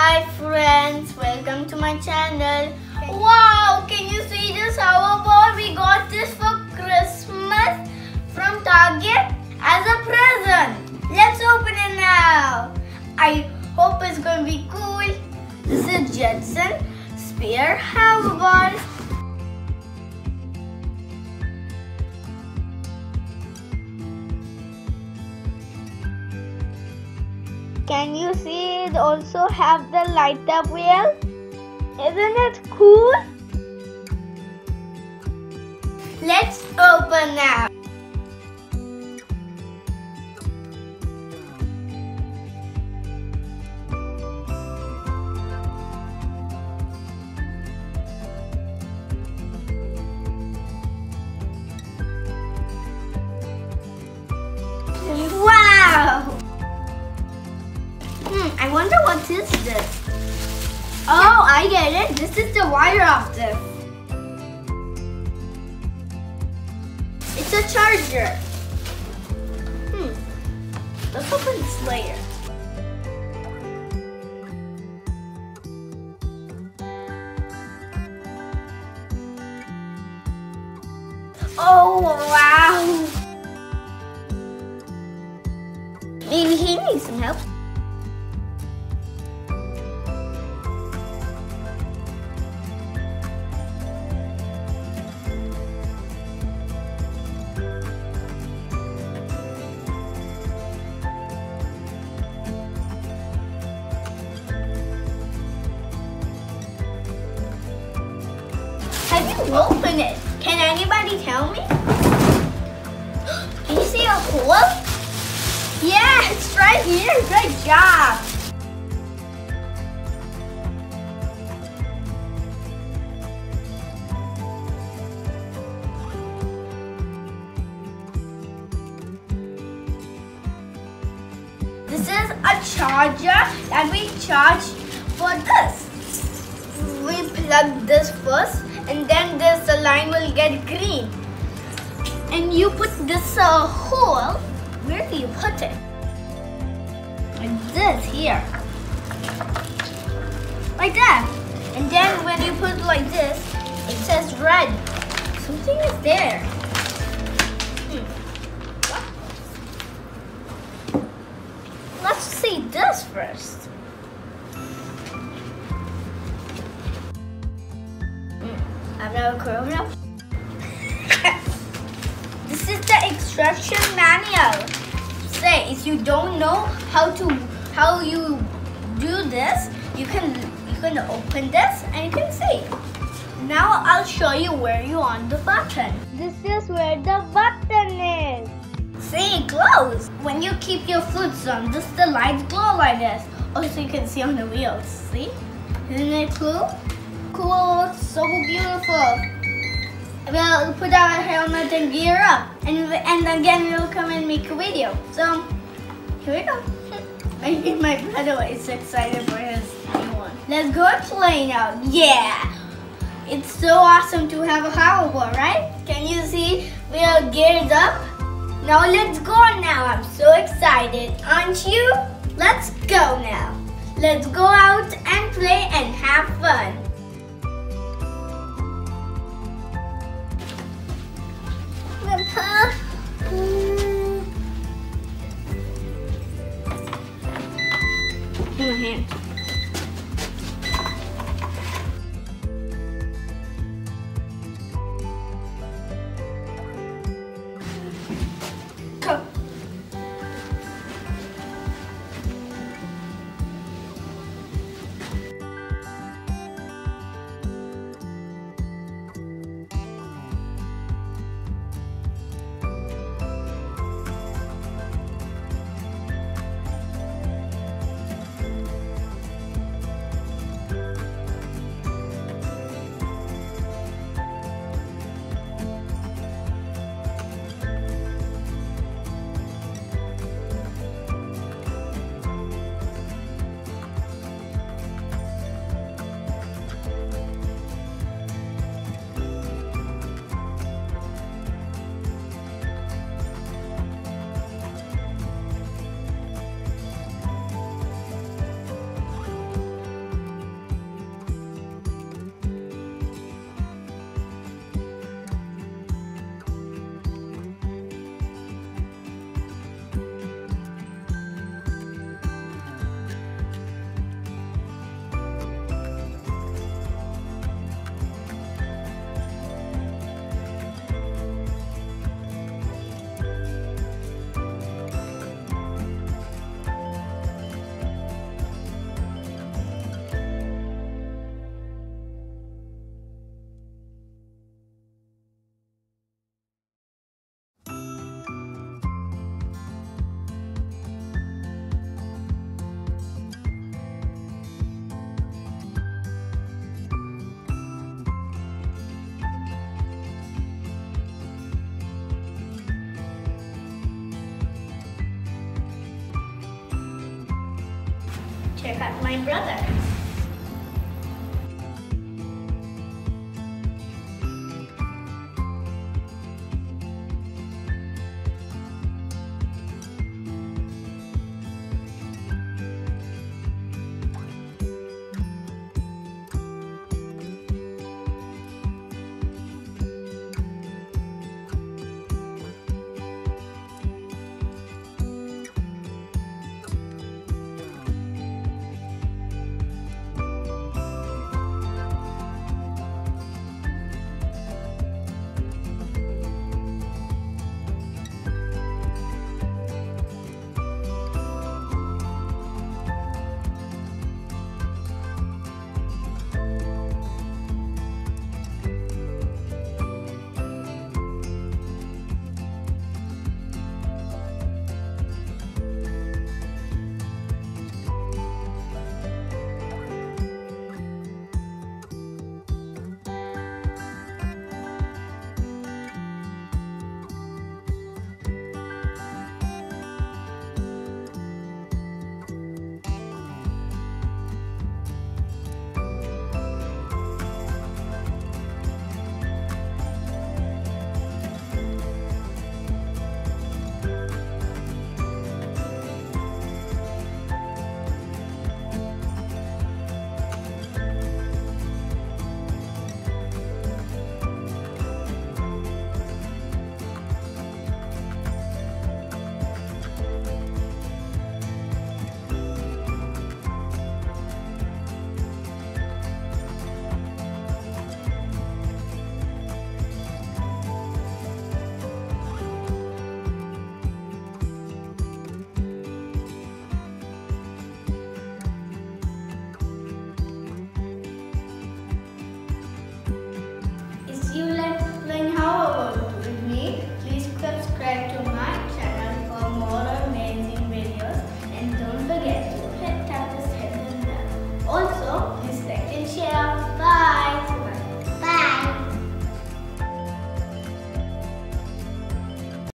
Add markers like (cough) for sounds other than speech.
Hi friends, welcome to my channel. Wow, can you see this hoverboard? We got this for Can you see it also have the light up wheel? Isn't it cool? Let's open now. Is this? Oh, I get it. This is the wire of this. It's a charger. Hmm. Let's open this layer. Oh, wow. Maybe he needs some help. Opened it? Can anybody tell me? (gasps) Can you see a hole? Yeah, it's right here. Good job. This is a charger that we charge for this. We plug this first and then this line will get green. And you put this uh, hole, where do you put it? Like this here. Like that. And then when you put like this, it says red. Something is there. Hmm. Let's see this first. Now. this is the instruction manual. Say if you don't know how to how you do this, you can you can open this and you can see. Now I'll show you where you on the button. This is where the button is. See, it glows. When you keep your foot on, just the lights glow like this. Also, you can see on the wheels. See? Isn't it cool? Cool, so beautiful. We'll put our helmet and gear up, and and again we'll come and make a video. So here we go. (laughs) I think my brother is excited for his new one. Let's go and play now. Yeah. It's so awesome to have a hoverboard, right? Can you see we are geared up? Now let's go now. I'm so excited. Aren't you? Let's go now. Let's go out and play and have fun. In check out my brother.